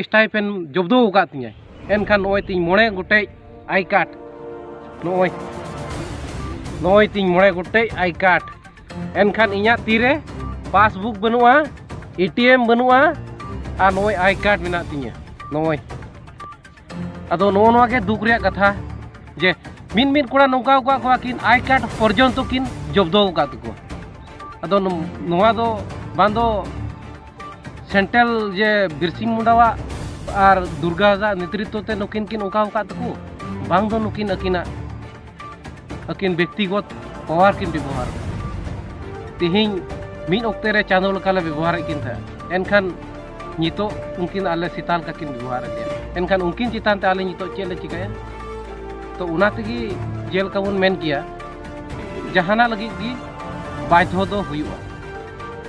स्टाइपेन जब्दो तिया एनखान नय मोड़े गोटे आई नय तिन मोड़े गोटे आई कार्ड एनखान इया तीरे पासबुक बनुआ एटीएम बनुआ आ नय आई कार्ड मेना तिया नय अदो नो के दुख रे कथा। जे मिन मिन कोड़ा नौका को को किन, आई कार्ड पर्यंत किन, जब्दो को। अदो सेंट्रल जे बिरसिंग मुंडावा और दुर्गा नेतृत्व ते नुकिन किन नुकिन अकिना। अकिन व्यक्तिगत पावर किन व्यवहार? तिहिं मिन ओक्ते चांदो लकाले व्यवहार एनखान नितो उनकिन आले सिताल का व्यवहार एनखान उनकिन चितान ते आले नितो चेले चिकाया तो उना जेल का बन मेन किया। जहाना लगी बाध्य दो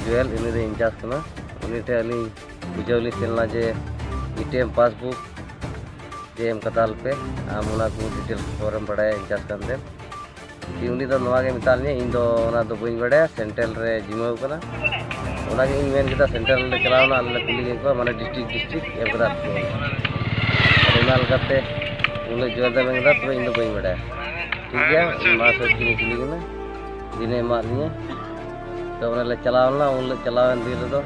जुएल इन इंचार्ज करना उनठे अली बुझे चलना जे मिट्टे पासबुक जे एम कदा पे आम डिटेल खबर बड़ा इनचार्ज करते जी उनगे मताल इन बी बड़ा सेंट्रल जिम्मेदा सेंट्रल चलावना कुली मैं डिस्ट्रिक्ट डिस्ट्रिक्ट उन्हें जो तब इन बड़ा ठीक है कुली ᱫᱤᱱᱮ ᱮᱢᱟᱫ ᱞᱤᱧᱟᱹ ᱛᱚ ᱚᱱᱟ ᱞᱮ ᱪᱟᱞᱟᱣ ᱞᱮᱱᱟ ᱩᱱ ᱦᱤᱞᱳᱜ ᱪᱟᱞᱟᱣᱮᱱ ᱫᱤᱱ ᱨᱮᱫᱚ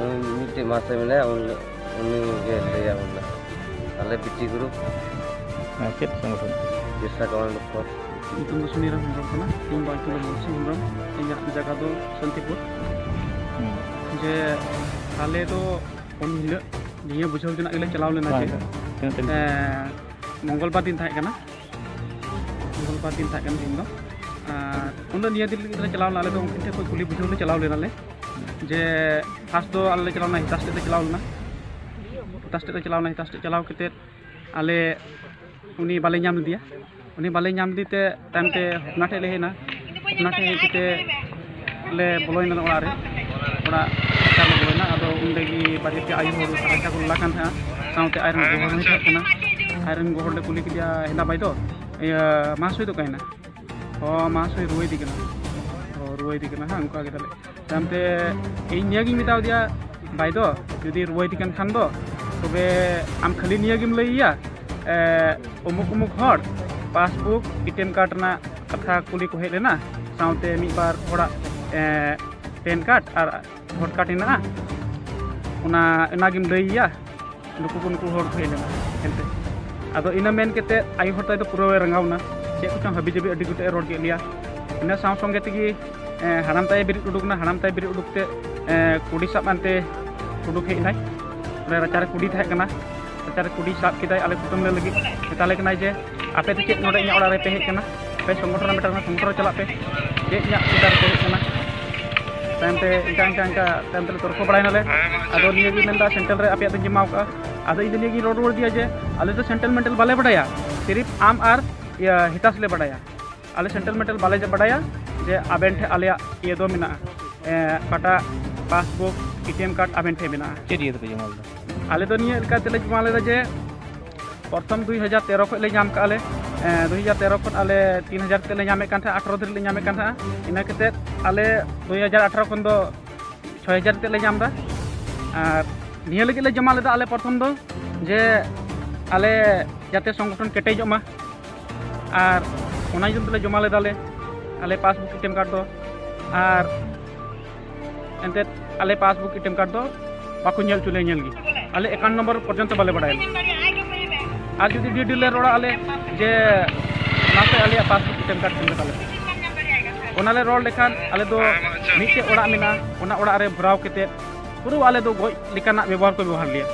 ᱩᱱᱤ ᱢᱤᱫᱴᱮᱡ ᱢᱟᱥᱴᱟᱨ ᱢᱮᱱᱟᱭᱟ ᱩᱱ ᱦᱤᱞᱳᱜ ᱩᱱᱤ ᱜᱮ ᱞᱟᱹᱭᱟ ᱵᱚᱞᱮ ᱟᱞᱮ ᱯᱤᱴᱤ ᱜᱨᱩᱯ ᱪᱮᱫ ᱥᱚᱝᱜᱚᱴᱷᱚᱱ ᱵᱤᱨᱥᱟ ᱠᱚᱢᱟᱱᱰ ᱯᱷᱳᱨᱥ ᱧᱩᱛᱩᱢ ᱫᱚ ᱥᱩᱱᱤᱨᱟᱢ ᱦᱮᱢᱵᱨᱚᱢ ᱠᱟᱱᱟ ᱤᱧ ᱵᱟ ᱧᱩᱛᱩᱢ ᱫᱚ ᱢᱩᱱᱥᱤ ᱦᱮᱢᱵᱨᱚᱢ ᱤᱧᱟᱹᱜ ᱡᱟᱭᱜᱟ ᱫᱚ ᱥᱟᱱᱛᱤᱯᱩᱨ ᱡᱮ ᱟᱞᱮ ᱫᱚ ᱩᱱ ᱦᱤᱞᱳᱜ ᱱᱤᱭᱟᱹ ᱵᱩᱡᱷᱟᱹᱣ ᱡᱚᱱᱟᱜ ᱜᱮᱞᱮ ᱪᱟᱞᱟᱣ ᱞᱮᱱᱟ ᱡᱮ ᱢᱚᱝᱜᱚᱞᱵᱟᱨ ᱫᱤᱱ ᱛᱟᱦᱮᱸ ᱠᱟᱱᱟ ᱢᱚᱝᱜᱚᱞᱵᱟᱨ ᱫᱤᱱ ᱛᱟᱦᱮᱸ ᱠᱟᱱ ᱫᱤᱱ ᱫᱚ ᱟᱨ ᱩᱱᱫᱚ ᱱᱤᱭᱟᱹ ᱫᱤᱱ ᱞᱟᱹᱜᱤᱫ ᱞᱮ ᱪᱟᱞᱟᱣ ᱞᱮᱱᱟ ᱟᱞᱮ ᱫᱚ ᱩᱱᱠᱤᱱ ᱴᱷᱮᱱ ᱠᱷᱚᱱ ᱠᱩᱞᱤ ᱵᱩᱡᱷᱟᱹᱣ ᱞᱮ ᱪᱟᱞᱟᱣ ᱞᱮᱱᱟᱞᱮ ᱡᱮ ᱯᱷᱟᱥᱴ ᱫᱚ ᱟᱞᱮ ᱞᱮ ᱪᱟᱞᱟᱣ ᱞᱮᱱᱟ ᱦᱤᱛᱟᱥ ᱴᱷᱮᱡ ᱞᱮ ᱪᱟᱞᱟᱣ ᱞᱮᱱᱟ ᱦᱤᱛᱟᱥ ᱴᱷᱮᱡ ᱞᱮ ᱪᱟᱞᱟᱣ ᱞᱮᱱᱟ ᱦᱤᱛᱟᱥ ᱴᱷᱮᱡ ᱪᱟᱞᱟᱣ ᱠᱟᱛᱮᱫ ᱟᱞᱮ ᱩᱱᱤ ᱵᱟᱞᱮ ᱧᱟᱢ ᱞᱮᱫᱮᱭᱟ ᱩᱱᱤ ᱵᱟᱞᱮ ᱧᱟᱢ ᱞᱮᱫᱮᱛᱮ ᱛᱟᱭᱚᱢᱛᱮ ᱦᱚᱯᱱᱟ ᱴᱷᱮᱡ ᱞᱮ ᱦᱮᱡ ᱮᱱᱟ ᱦᱚᱯᱱᱟ ᱴᱷᱮᱡ ᱦᱮᱡ ᱠᱟᱛᱮᱫ ᱞᱮ ᱵᱚᱞᱚᱭᱮᱱᱟ ᱚᱲᱟᱜ ᱨᱮ ᱚᱲᱟᱜ ᱪᱟᱞ ᱵᱚᱞᱚᱭᱮᱱᱟ ᱟᱫᱚ ᱚᱸᱰᱮ ᱜᱮ ᱵᱟᱨᱭᱟ ᱯᱮ ᱟᱭᱳ ᱦᱚᱲ ᱨᱟᱪᱟ ᱠᱚ ᱞᱟ ᱠᱟᱱ ᱛᱟᱦᱮᱸᱜᱼᱟ ᱥᱟᱶᱛᱮ ᱟᱡᱨᱮᱱ ᱜᱚᱦᱚᱲ ᱦᱚᱸᱭ ᱛᱟᱦᱮᱸ ᱠᱟᱱᱟ ᱟᱡᱨᱮᱱ ᱜᱚᱦᱚᱲ ᱞᱮ ᱠᱩᱞᱤ ᱠᱮᱫᱮᱭᱟ ᱦᱮᱸᱫᱟ ᱵᱟᱭ ᱫᱚ ᱤᱭᱟᱹ ᱢᱟᱥᱩᱭ ᱫᱚ ᱚᱠᱟᱭᱮᱱᱟ ᱚ ᱢᱟᱥᱩᱭ ᱨᱩᱣᱟᱹᱭᱫᱮ ᱠᱟᱱᱟ ᱚ ᱨᱩᱣᱟᱹᱭᱫᱮ ᱠᱟᱱᱟ ᱦᱟᱸ ᱚᱱᱠᱟ ᱠᱮᱫᱟᱞᱮ ᱛᱟᱭᱚᱢ ᱛᱮ ᱤᱧ ᱱᱤᱭᱟᱹᱜᱤᱧ ᱢᱮᱛᱟᱣ ᱫᱮᱭᱟ ᱵᱟᱭ ᱫᱚ ᱡᱩᱫᱤ ᱨᱩᱣᱟᱹᱭᱫᱮ ᱠᱟᱱ ᱠᱷᱟᱱ ᱫᱚ ᱛᱚᱵᱮ ᱟᱢ ᱠᱷᱟᱹᱞᱤ ᱱᱤᱭᱟᱹᱜᱮᱢ ᱞᱟᱹᱭᱮᱭᱟ ᱩᱢᱩᱠ ᱩᱢᱩᱠ ᱦᱚᱲ ᱯᱟᱥᱵᱩᱠ ᱮᱴᱤᱮᱢ ᱠᱟᱨᱰ ᱨᱮᱱᱟᱜ ᱠᱟᱛᱷᱟ ᱠᱩᱞᱤ ᱠᱚ ᱦᱮᱡ ᱞᱮᱱᱟ ᱥᱟᱶᱛᱮ ᱢᱤᱫ ᱵᱟᱨ ᱦᱚᱲᱟᱜ ᱯᱮᱱ ᱠᱟᱨᱰ ᱟᱨ ᱵᱷᱳᱴ ᱠᱟᱨᱰ ᱦᱮᱱᱟᱜᱼᱟ ᱚᱱᱟ ᱚᱱᱟᱜᱮᱢ ᱞᱟᱹᱭᱮᱭᱟ ᱱᱩᱠᱩ ᱠᱚ ᱱᱩᱠᱩ ᱦᱚᱲ ᱠᱚ ᱦᱮᱡ ᱞᱮᱱᱟ ᱮᱱᱛᱮ अब इन मेन के आई हर पूरा रंगावना चेक हबी जबी अभी गोटे रोड लिया इन साव संगे तेज़ी हड़ाम बिरी उडुकना हड़ाम ताई बिरी उडुकते कुड़ी साब आनते उडुक हेना राचारे कुड़ी तहकना राचारे कुड़ी साब किदाय आले कुटुंब मेताले जे आपे तो चेक नोडे इना ओड़ा पे हेकना पे संगठन मेटा संगठन चला पे जे इना पे हेकना ᱛᱟᱭᱚᱢ ᱛᱮ ᱤᱱᱠᱟ ᱤᱱᱠᱟ ᱤᱱᱠᱟ ᱛᱟᱭᱚᱢ ᱛᱮᱞᱮ ᱛᱚᱨᱠᱚ ᱵᱟᱲᱟᱭᱱᱟᱞᱮ ᱟᱫᱚ ᱱᱤᱭᱟᱹᱜᱮ ᱢᱮᱱᱫᱟ ᱥᱮᱱᱴᱮᱞ ᱨᱮ ᱟᱯᱮᱭᱟᱜ ᱫᱚᱧ ᱡᱚᱢᱟᱣ ᱠᱟᱜᱼᱟ ᱟᱫᱚ ᱤᱧ ᱫᱚ ᱱᱤᱭᱟᱹᱜᱮ ᱨᱚᱲ ᱨᱩᱣᱟᱹᱲ ᱫᱤᱭᱟ ᱡᱮ ᱟᱞᱮ ᱫᱚ ᱥᱮᱱᱴᱮᱞ ᱢᱮᱱᱴᱮᱞ ᱵᱟᱞᱮ ᱵᱟᱰᱟᱭᱟ ᱥᱤᱨᱤᱯ ᱟᱢ ᱟᱨ ᱤᱭᱟᱹ ᱦᱤᱛᱟᱥ ᱞᱮ ᱵᱟᱰᱟᱭᱟ ᱟᱞᱮ ᱥᱮᱱᱴᱮᱞ ᱢᱮᱱᱴᱮᱞ ᱵᱟᱞᱮ ᱵᱟᱰᱟᱭᱟ ᱡᱮ ᱟᱵᱮᱱ ᱴᱷᱮᱱ ᱟᱞᱮᱭᱟᱜ ᱤᱭᱟᱹ ᱫᱚ ᱢᱮᱱᱟᱜᱼᱟ ᱚᱠᱟᱴᱟᱜ ᱯᱟᱥᱵᱩᱠ ᱮᱴᱤᱮᱢ ᱠᱟᱨᱰ ᱟᱵᱮᱱ ᱴᱷᱮᱱ ᱢᱮᱱᱟᱜᱼᱟ ᱪᱮᱫ ᱤᱭᱟᱹ ᱛᱮᱯᱮ ᱡᱚᱢᱟ ᱞᱮᱫᱟ ᱟᱞᱮ ᱫᱚ ᱱᱤᱭᱟᱹ ᱞᱮᱠᱟ ᱛᱮᱞᱮ ᱡᱚᱢᱟ ᱞᱮᱫᱟ ᱡᱮ ᱯᱨᱚᱛᱷᱚᱢ ᱫᱩᱭ ᱦᱟᱡᱟᱨ ᱛᱮᱨᱚ ᱠᱷᱚᱱ ᱞᱮ ᱧᱟᱢ ᱠᱟᱜᱼᱟ ᱞᱮ ᱫᱩ ᱦᱟᱡᱟᱨ ᱛᱮᱨᱚ ᱠᱷᱚᱱ ᱟᱞᱮ ᱛᱤᱱ ᱦᱟᱡᱟᱨ ᱛᱮᱞᱮ ᱧᱟᱢᱮᱫ ᱠᱟᱱ ᱛᱟᱦᱮᱸᱫ ᱟᱴᱷᱨᱚ ᱫᱷᱟᱹᱨᱤᱡ ᱞᱮ ᱧᱟᱢᱮᱫ ᱠᱟᱱ ᱛᱟᱦᱮᱸᱫ ᱤᱱᱟᱹ ᱠᱟᱛᱮᱫ ᱟᱞᱮ ᱫᱩ ᱦᱟᱡᱟᱨ ᱟᱴᱷᱨᱚ ᱠᱷᱚᱱ ᱫᱚ ᱪᱷᱚᱭ ᱦᱟᱡᱟᱨ ᱛᱮᱞᱮ ᱧᱟᱢ ᱮᱫᱟ ᱟᱨ ᱱᱤᱭᱟᱹ ᱞᱟᱹᱜᱤᱫ ᱞᱮ ᱡᱚᱢᱟ ᱞᱮᱫᱟ ᱟᱞᱮ ᱯᱨᱚᱛᱷᱚᱢ ᱫᱚ ᱡᱮ ᱟᱞᱮ ᱡᱟᱛᱮ ᱥᱚᱝᱜᱚᱴᱷᱚᱱ ᱠᱮᱴᱮᱡᱚᱜ ᱢᱟ ᱟᱨ ᱚᱱᱟ ᱡᱚᱱ ᱛᱮᱞᱮ ᱡᱚᱢᱟ ᱞᱮᱫᱟᱞᱮ ᱟᱞᱮ ᱯᱟᱥᱵᱩᱠ ᱮᱴᱮᱢ ᱠᱟᱨᱰ ᱫᱚ ᱟᱨ ᱮᱱᱛᱮᱫ ᱟᱞᱮ ᱯᱟᱥᱵᱩᱠ ᱮᱴᱮᱢ ᱠᱟᱨᱰ ᱫᱚ ᱵᱟᱠᱚ ᱧᱮᱞ ᱦᱚᱪᱚ ᱞᱮ ᱧᱮᱞ ᱜᱮ ᱟᱞᱮ ᱮᱠᱟᱣᱩᱱᱴ ᱱᱚᱢᱵᱚᱨ ᱯᱚᱨᱡᱚᱱᱛᱚ ᱵᱟᱞᱮ ᱵᱟᱰᱟᱭᱟ ᱟᱨ ᱡᱩᱫᱤ ᱰᱤᱰᱤ ᱞᱮ ᱨᱚᱲᱟ ᱟᱞᱮ ᱡᱮ ᱱᱟᱥᱮ ᱟᱞᱮᱭᱟᱜ ᱯᱟᱥᱵᱩᱠ ᱮᱴᱮᱢ ᱠᱟᱨᱰ ᱛᱤᱱᱟᱹᱜ ᱛᱟᱞᱮ ᱚᱱᱟᱞᱮ ᱨᱚᱲ ᱞᱮᱠᱷᱟᱱ ᱟᱞᱮ ᱫᱚ ᱢᱤᱫᱴᱮᱡ ᱚᱲᱟᱜ ᱢᱮᱱᱟᱜᱼᱟ ᱚᱱᱟ ᱚᱲᱟᱜ ᱨᱮ ᱵᱷᱚᱨᱟᱣ ᱠᱟᱛᱮᱫ ᱯᱩᱨᱟᱹ ᱟᱞᱮ ᱫᱚ ᱜᱚᱡ ᱞᱮᱠᱟᱱᱟᱜ ᱵᱮᱵᱚᱦᱟᱨ ᱠᱚ ᱵᱮᱵᱚᱦᱟᱨ ᱞᱮᱭᱟ